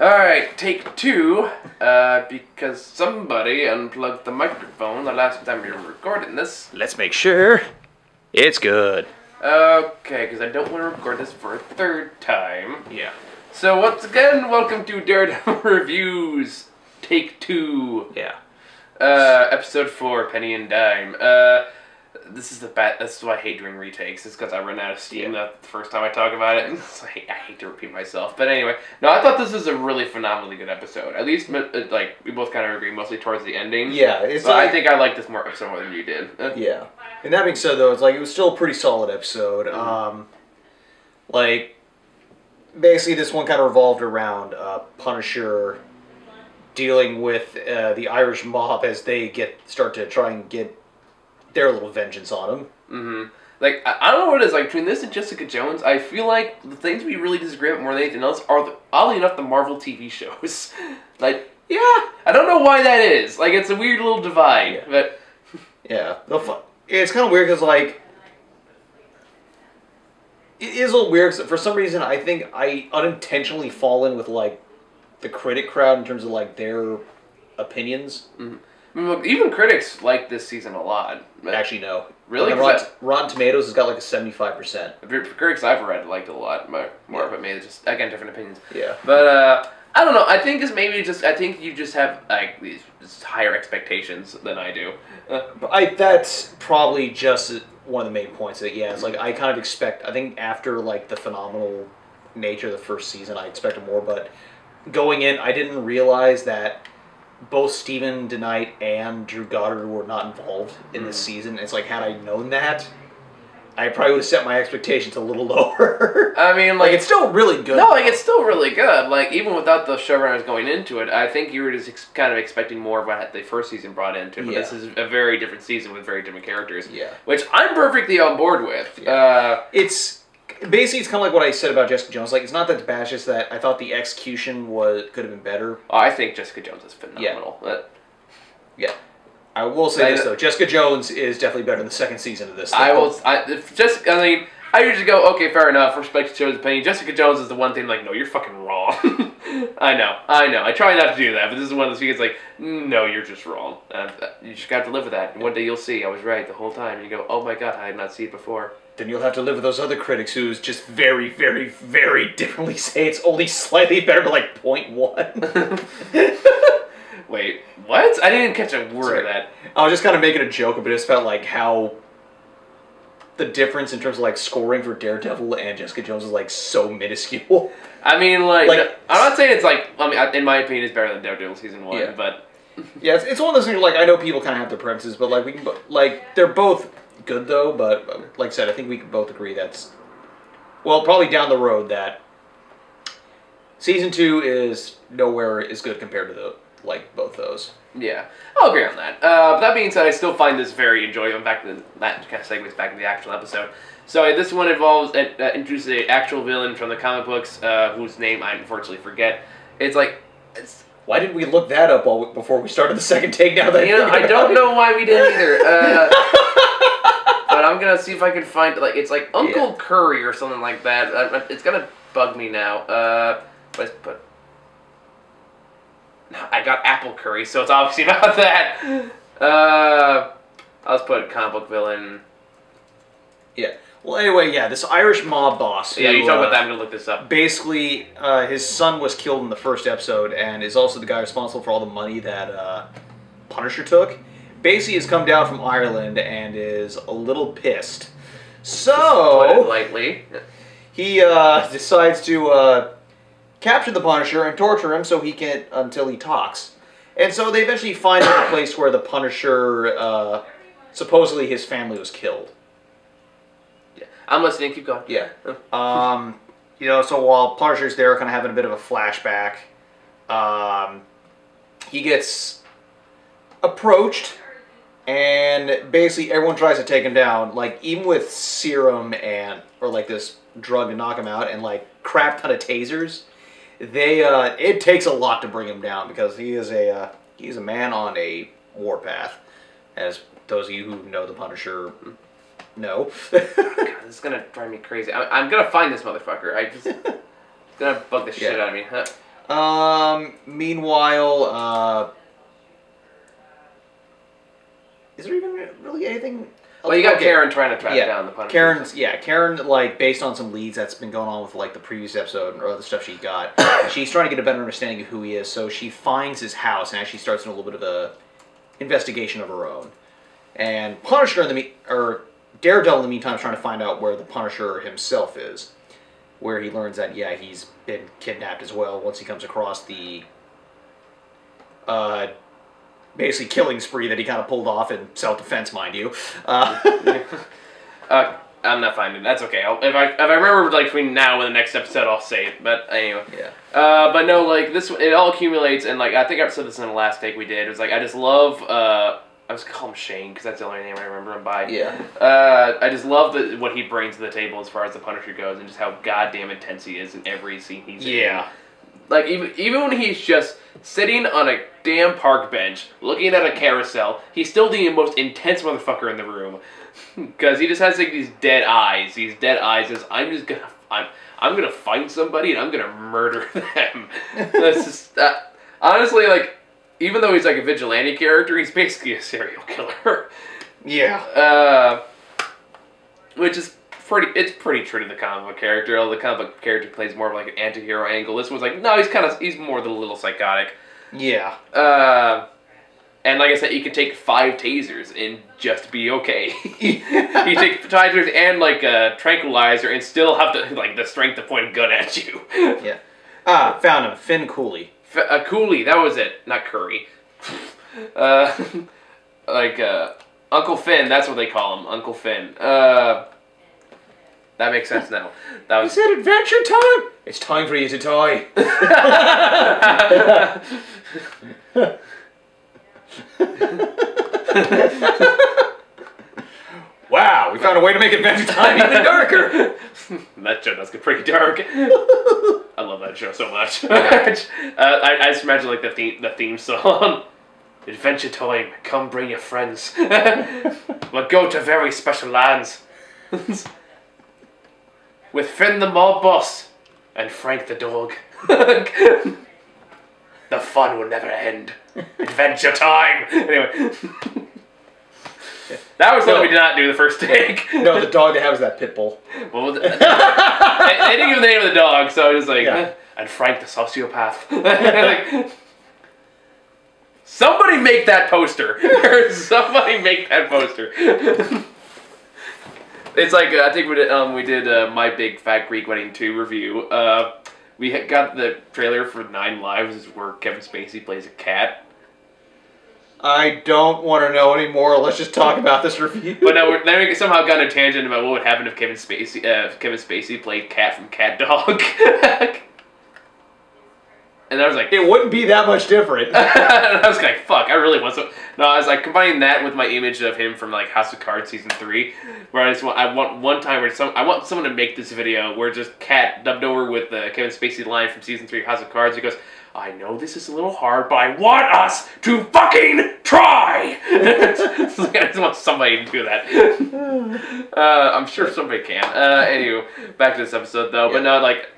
Alright, take two. Uh, because somebody unplugged the microphone the last time we were recording this. Let's make sure it's good. Okay, because I don't want to record this for a third time. Yeah. So once again, welcome to Daredevil Reviews, take two. Yeah. Uh, episode four, Penny and Dime. Uh, this is the. This is why I hate doing retakes. It's because I run out of steam the first time I talk about it. So I, hate, I hate to repeat myself. But anyway, no, I thought this was a really phenomenally good episode. At least, uh, like we both kind of agree, mostly towards the ending. Yeah, it's But I think I liked this more episode more than you did. Yeah. And that being said, though, it's like it was still a pretty solid episode. Mm-hmm. Um, like basically, this one kind of revolved around uh, Punisher dealing with uh, the Irish mob as they get start to try and get their little vengeance on him. hmm Like I, I don't know what it is. Like between this and Jessica Jones, I feel like the things we really disagree about more than anything else are the, oddly enough the Marvel TV shows. like yeah, I don't know why that is. Like it's a weird little divide. Yeah. But Yeah, the fu- it's kind of weird because like it is a little weird 'cause for some reason I think I unintentionally fall in with like the critic crowd in terms of like their opinions. I mean, look, even critics like this season a lot. But Actually, no. Really? Like, Rotten, Rotten Tomatoes has got like a seventy-five percent. critics I've read liked it a lot. But more of it maybe just again different opinions. Yeah. But uh, I don't know. I think it's maybe just I think you just have like these higher expectations than I do. Uh, But I that's probably just one of the main points. That yeah, it's like I kind of expect. I think after like the phenomenal nature of the first season, I expected more. But going in, I didn't realize that both Steven DeKnight and Drew Goddard were not involved in this season. It's like had I known that, I probably would have set my expectations a little lower. I mean, like like it's still really good. No, like it's still really good. Like even without the showrunners going into it, I think you were just ex- kind of expecting more of what the first season brought into. But this is a very different season with very different characters. Yeah. which I'm perfectly on board with. Yeah. Uh, it's basically it's kind of like what I said about Jessica Jones. Like it's not that it's bad, it's just that I thought the execution was could have been better. I think Jessica Jones is phenomenal. Uh, Yeah. I will say I- this though, Jessica Jones is definitely better in the second season of this. I will. I just. I mean. I usually go, okay, fair enough. Respect to Joe's opinion. Jessica Jones is the one thing like, no, you're fucking wrong. I know, I know. I try not to do that, but this is one of those things like, no, you're just wrong. Uh, you just got to live with that. And one day you'll see I was right the whole time. And you go, oh my god, I had not seen it before. Then you'll have to live with those other critics who just very, very, very differently say it's only slightly better to like point one. Wait, what? I didn't catch a word Sorry. of that. I was just kind of making a joke, but it's about like how the difference in terms of like scoring for Daredevil and Jessica Jones is like so minuscule. I mean, like, Like- I'm not saying it's like. I mean, in my opinion, it's better than Daredevil season one, Yeah. but Yeah, it's, it's one of those things. Like I know people kind of have their preferences, but like we can, like they're both good though. But uh, like I said, I think we can both agree that's well, probably down the road that season two is nowhere as good compared to the like both those. yeah, I'll agree on that. Uh, but that being said, I still find this very enjoyable. Back to that kind of segues back to the actual episode. So uh, this one involves uh, uh, introduces an actual villain from the comic books, uh, whose name I unfortunately forget. It's like. It's, Why didn't we look that up we, before we started the second take? Now that You know, I don't know why we didn't either. Uh, I'm gonna see if I can find like it's like Uncle Yeah. Curry or something like that. Uh, It's gonna bug me now. Uh, but no, I got Apple Curry, so it's obviously not that. Uh, I'll just put comic book villain. Yeah. Well, anyway, yeah, this Irish mob boss. Yeah, who, you talk uh, about that. I'm gonna look this up. basically uh, his son was killed in the first episode and is also the guy responsible for all the money that uh, punisher took basically has come down from ireland and is a little pissed so lightly. he uh, decides to uh, capture the punisher and torture him so he can until he talks and so they eventually find a place where the punisher uh, supposedly his family was killed Yeah. I'm listening. Keep going. Yeah. Um, you know, so while Punisher's there, kind of having a bit of a flashback, um, he gets approached, and basically everyone tries to take him down. Like even with serum and or like this drug to knock him out, and like crap ton of tasers, they uh, it takes a lot to bring him down because he is a uh, he's a man on a warpath, as those of you who know the Punisher know. God, this is gonna drive me crazy. I, I'm gonna find this motherfucker. I just it's gonna bug the shit Yeah. out of me. Huh. Um. Meanwhile, uh, is there even really anything? Well, you got Okay. Karen trying to track Yeah, down the Punisher. Karen's yeah, Karen like based on some leads that's been going on with like the previous episode or the stuff she got. she's trying to get a better understanding of who he is, so she finds his house and actually starts in a little bit of a investigation of her own. And Punisher in the me- or Daredevil in the meantime is trying to find out where the Punisher himself is, where he learns that yeah he's been kidnapped as well. Once he comes across the uh, basically killing spree that he kind of pulled off in self defense, mind you. Uh, Uh, I'm not finding it. That's okay. I'll, if I if I remember like between now and the next episode, I'll say it. But anyway. yeah. Uh, but no, like this, it all accumulates, and like I think I said this in the last take we did. It was like I just love. Uh, I was call him Shane because that's the only name I remember him by. Yeah. Uh, I just love the, what he brings to the table as far as the Punisher goes, and just how goddamn intense he is in every scene he's in. Yeah. Like even even when he's just sitting on a damn park bench looking at a carousel, he's still the most intense motherfucker in the room. Because he just has like these dead eyes. These dead eyes as I'm just gonna I'm I'm gonna find somebody and I'm gonna murder them. That's just uh, honestly like even though he's like a vigilante character, he's basically a serial killer. Yeah. Uh, which is pretty. It's pretty true to the comic book character. Although the comic book character plays more of like an anti-hero angle. This one's like no, he's kind of he's more the little psychotic. Yeah. Uh, and like I said, you can take five tasers and just be okay. you take tasers and like a tranquilizer and still have to like the strength to point a gun at you. Yeah. Ah, found him. Finn Cooley. F- uh, Cooley, that was it, not Curry. uh, like uh, Uncle Finn, that's what they call him, Uncle Finn. Uh, that makes sense now. That was it adventure time? It's time for you to die. wow, we found a way to make adventure time even darker. that show does get pretty dark. I love that show so much. uh, I, I just imagine like the theme, the theme song. Adventure time, come bring your friends. we'll go to very special lands. With Finn the mob boss and Frank the dog. the fun will never end. Adventure time! Anyway. that was something we did not do the first take. no, the dog they have is that pit bull. What was it? they, they didn't give the name of the dog, so I was like, Yeah. "Eh." and Frank the sociopath. Like, somebody make that poster. somebody make that poster. It's like uh, I think we did. Um, we did uh, my big fat Greek wedding two review. Uh, we had got the trailer for Nine Lives, where Kevin Spacey plays a cat. I don't want to know anymore. Let's just talk about this review. But now we're, then we somehow got a tangent about what would happen if Kevin Spacey, uh, if Kevin Spacey played Cat from Cat Dog. and I was like, it wouldn't be that much different. and I was like, fuck, I really want some. No, I was like combining that with my image of him from like House of Cards season three, where I just want, I want one time where some, I want someone to make this video where just Cat dubbed over with the Kevin Spacey line from season three House of Cards. He goes, I know this is a little hard, but I want us to fucking try. Like, I just want somebody to do that. Uh, I'm sure somebody can. Uh, anyway, back to this episode though. But no, like,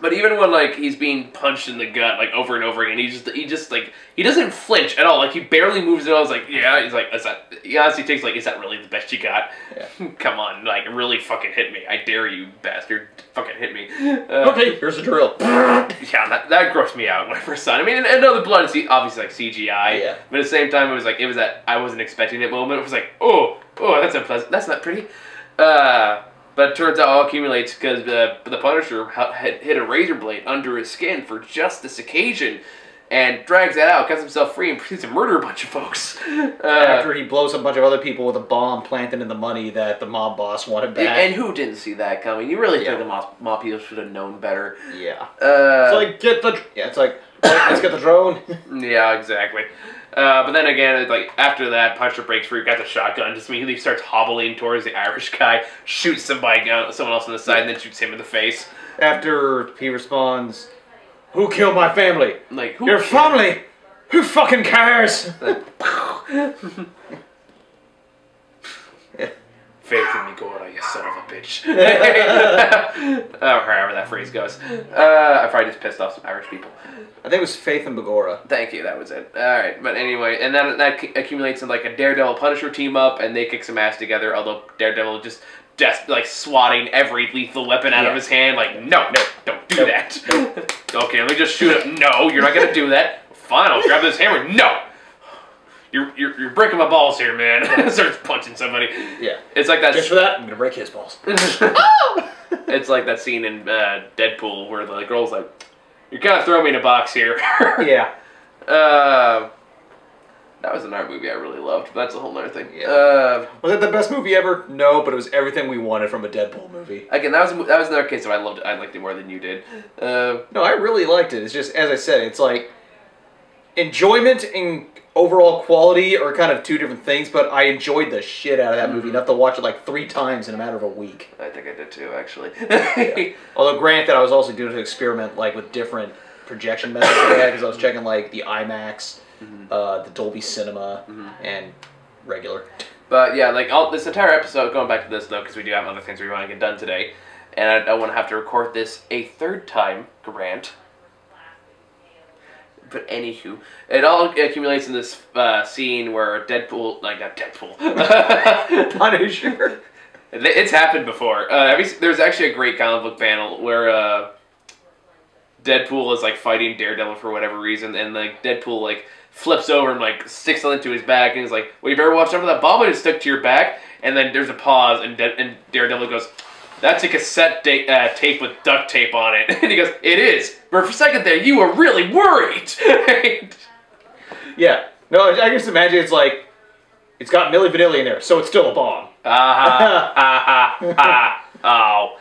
but even when like he's being punched in the gut like over and over again, he just he just like he doesn't flinch at all. Like he barely moves at all. He's like, yeah. He's like, is that? He honestly takes like, is that really the best you got? Yeah. Come on, like really fucking hit me. I dare you, bastard. Fucking hit me. Uh, okay, here's the drill. yeah, that, that grossed me out when I first saw it. I mean, and, and no, the blood is obviously like CGI. Yeah. But at the same time, it was like it was that I wasn't expecting it moment. It was like, oh, oh, that's unpleasant. That's not pretty. Uh, but it turns out it all accumulates because the the Punisher had hit a razor blade under his skin for just this occasion, and drags that out, cuts himself free, and proceeds to murder a bunch of folks. Uh, After he blows a bunch of other people with a bomb planted in the money that the mob boss wanted back. and who didn't see that coming? You really Yeah. think the mob, mob people should have known better? yeah. Uh, It's like get the yeah. It's like let's get the drone. Yeah, exactly. Uh, but then again, it's like after that, Punisher breaks free, got the shotgun, just immediately starts hobbling towards the Irish guy, shoots somebody someone else on the side, and then shoots him in the face. After he responds, "Who killed my family? Like who Your cares? family. Who fucking cares?" Faith in me, you son of a bitch. oh, however that phrase goes. Uh, I probably just pissed off some Irish people. I think it was Faith in Begora. Thank you, that was it. Alright, but anyway, and then that ac- accumulates in like a Daredevil Punisher team up, and they kick some ass together, although Daredevil just. Just like swatting every lethal weapon out Yeah. of his hand, like no, no, don't do Nope, that. okay, let me just shoot him. No, you're not gonna do that. Fine, I'll grab this hammer. No, you're you're, you're breaking my balls here, man. Starts punching somebody. Yeah. It's like that. Just for that, I'm gonna break his balls. it's like that scene in uh, Deadpool where the girl's like, "You're kind of throwing me in a box here." yeah. Uh, that was another movie I really loved. But that's a whole other thing. Yeah. Uh, Was it the best movie ever? No, but it was everything we wanted from a Deadpool movie. again, that was that was another case of I loved it. I liked it more than you did. Uh, No, I really liked it. It's just, as I said, it's like enjoyment and overall quality are kind of two different things, but I enjoyed the shit out of that movie mm-hmm. enough to watch it like three times in a matter of a week. I think I did too, actually. Although, granted, I was also doing an experiment like with different projection methods I because I was checking like the IMAX, mm-hmm. uh, the Dolby Cinema, mm-hmm. and regular. But yeah, like all, this entire episode, going back to this though, because we do have other things we want to get done today, and I don't want to have to record this a third time, Grant. But anywho, it all accumulates in this uh, scene where Deadpool, like not Deadpool, Punisher. it's happened before. Uh, se- there's actually a great comic book panel where uh, Deadpool is like fighting Daredevil for whatever reason, and like Deadpool like flips over and like sticks something to his back, and he's like, "Well, you better watch out for that bomb that stuck to your back." And then there's a pause, and, De- and Daredevil goes, "That's a cassette da- uh, tape with duct tape on it." And he goes, "It is." But for a second there, you were really worried. Yeah. No, I just imagine it's like it's got Milli Vanilli in there, so it's still a bomb. Ah ha ha ha. Oh.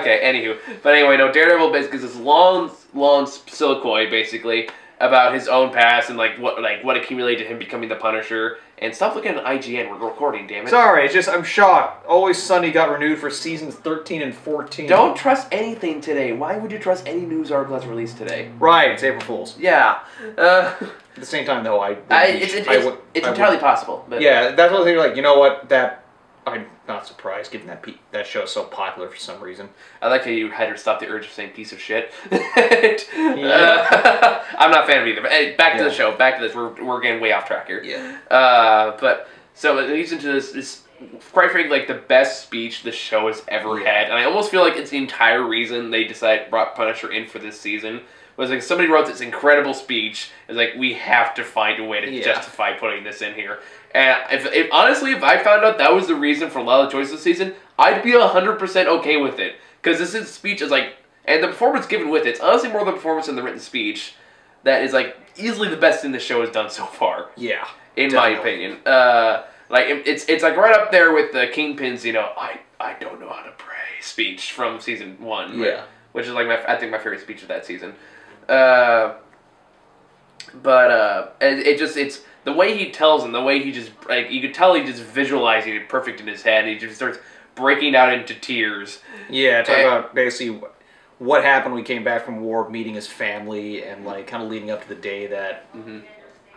Okay, anywho. But anyway, no, Daredevil basically is this long, long soliloquy, basically, about his own past and like what like what accumulated him becoming the Punisher. And stop looking at IGN. We're recording, damn it. Sorry, it's just I'm shocked. Always Sunny got renewed for seasons 13 and 14. Don't trust anything today. Why would you trust any news article that's released today? Right, it's April Fools. Yeah. Uh, At the same time, though, I. I, it's it's, I it's, I entirely possible. But Yeah, that's what think. Like, you know what? That I'm not surprised, given that pe- that show is so popular for some reason. I like how you had to stop the urge of saying piece of shit. Uh, I'm not a fan of either. But hey, back to Yeah. the show. Back to this. We're, we're getting way off track here. Yeah. Uh, but so it leads into this, this quite frankly, like the best speech the show has ever Yeah. had, and I almost feel like it's the entire reason they decided brought Punisher in for this season. Was like somebody wrote this incredible speech. It's like we have to find a way to Yeah. justify putting this in here. And if, if honestly, if I found out that was the reason for a lot of the choices this season, I'd be hundred percent okay with it. Because this is speech is like, and the performance given with it, it's honestly more the performance than the written speech that is like easily the best thing the show has done so far Yeah. in my opinion. Uh, like it- it's it's like right up there with the Kingpin's, you know, I I don't know how to pray speech from season one. Yeah. which is like my I think my favorite speech of that season. Uh, but uh, it, it just it's the way he tells and the way he just like you could tell he just visualizing it perfect in his head. And he just starts breaking out into tears. Yeah, talk Eh. about basically what happened when he came back from war, meeting his family, and like kind of leading up to the day that Mhm.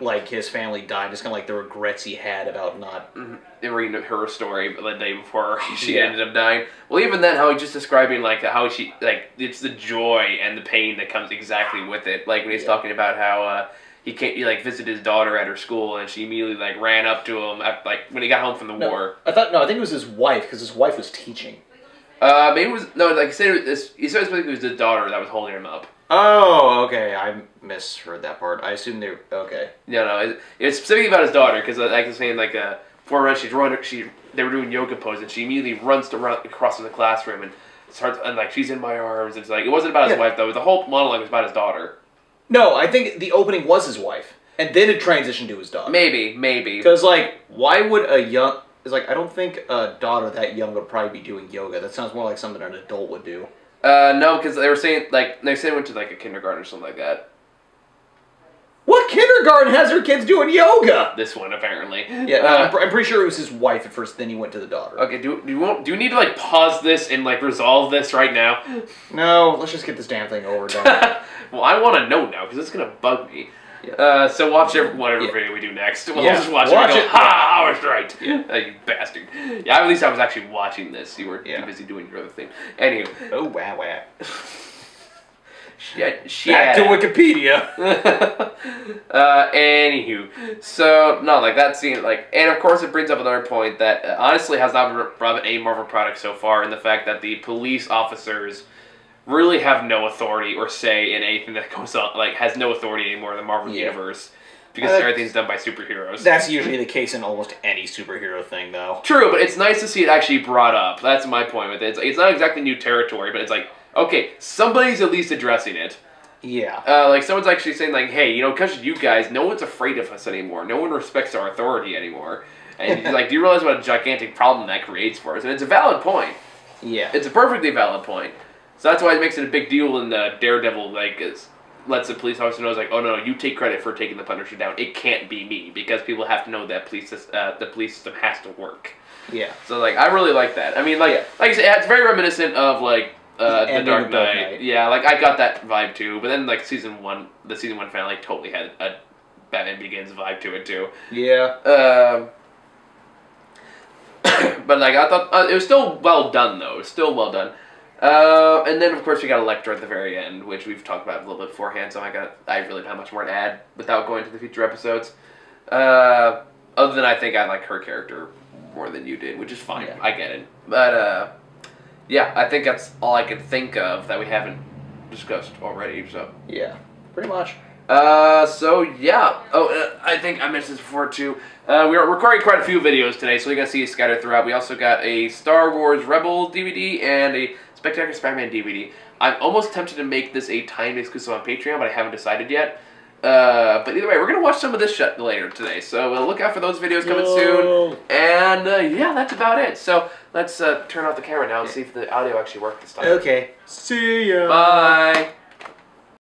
Like his family died. Just kind of like the regrets he had about not. and reading her story the day before she Yeah. ended up dying. Well, even then, how he's just describing like how she like it's the joy and the pain that comes exactly with it. Like when he's Yeah. talking about how uh, he can't he like visited his daughter at her school and she immediately like ran up to him at, like when he got home from the war. I thought no, I think it was his wife because his wife was teaching. Uh, maybe it was no like he said it was, he said it was his daughter that was holding him up. Oh, okay. I misheard that part. I assumed they. Okay. No, no, it, it's specifically about his daughter because like I was saying like uh, before run she's running she they were doing yoga pose and she immediately runs to run across in the classroom and starts and like she's in my arms. It's like it wasn't about his Yeah. wife though. The whole monologue was about his daughter. No, I think the opening was his wife, and then it transitioned to his daughter. Maybe, maybe. Because like, why would a young? It's like I don't think a daughter that young would probably be doing yoga. That sounds more like something an adult would do. Uh, no, because they were saying like they said went to like a kindergarten or something like that. What kindergarten has their kids doing yoga? This one apparently. Yeah, no, Uh, I'm, I'm pretty sure it was his wife at first. Then he went to the daughter. okay. Do do you want do you need to like pause this and like resolve this right now? No, let's just get this damn thing over done. well, I want to know now because it's gonna bug me. Uh, so watch every, whatever Yeah. video we do next. We'll Yeah. just watch, Watch it. Go, ha! I was right. Yeah. Uh, you bastard. Yeah, at least I was actually watching this. You were Yeah. too busy doing your other thing. Anyway, Oh wow wow. shit, shit. Back to Wikipedia. uh, anywho, so no, like that scene, like, and of course it brings up another point that uh, honestly has not been brought up in any Marvel product so far, in the fact that the police officers really have no authority or say in anything that goes on, like has no authority anymore in the Marvel Yeah. universe because Uh, everything's done by superheroes. That's usually the case in almost any superhero thing, though. True, but it's nice to see it actually brought up. That's my point with it. It's, it's not exactly new territory, but it's like, okay, somebody's at least addressing it. Yeah. Uh, like someone's actually saying like, hey, you know, because of you guys, no one's afraid of us anymore. No one respects our authority anymore. And like, do you realize what a gigantic problem that creates for us? And it's a valid point. Yeah. It's a perfectly valid point. So that's why it makes it a big deal in the Daredevil like is lets the police officer know like, oh no, you take credit for taking the Punisher down. It can't be me because people have to know that police uh, the police system has to work. yeah. So like, I really like that. I mean, like, Yeah. like I said, it's very reminiscent of like uh, the Dark Knight. Knight. Yeah, like I got that vibe too. But then like season one, the season one finale totally had a Batman Begins vibe to it too. Yeah. Um, but like I thought, uh, it was still well done though. It was still well done. Uh, and then of course we got Elektra at the very end, which we've talked about a little bit beforehand. So I got I really don't have much more to add without going to the future episodes. Uh, other than I think I like her character more than you did, which is fine. Yeah. I get it. But uh, yeah, I think that's all I can think of that we haven't discussed already. So. Yeah. Pretty much. Uh, so yeah. Oh, uh, I think I mentioned this before too. Uh, we are recording quite a few videos today, so you're gonna see it scattered throughout. We also got a Star Wars Rebel DVD and a Spectacular Spider-Man DVD. I'm almost tempted to make this a time exclusive on Patreon, but I haven't decided yet. Uh, but either way, we're gonna watch some of this shit later today, so uh, look out for those videos coming soon. And uh, yeah, that's about it. So let's uh, turn off the camera now and see if the audio actually worked this time. Okay. See ya. Bye.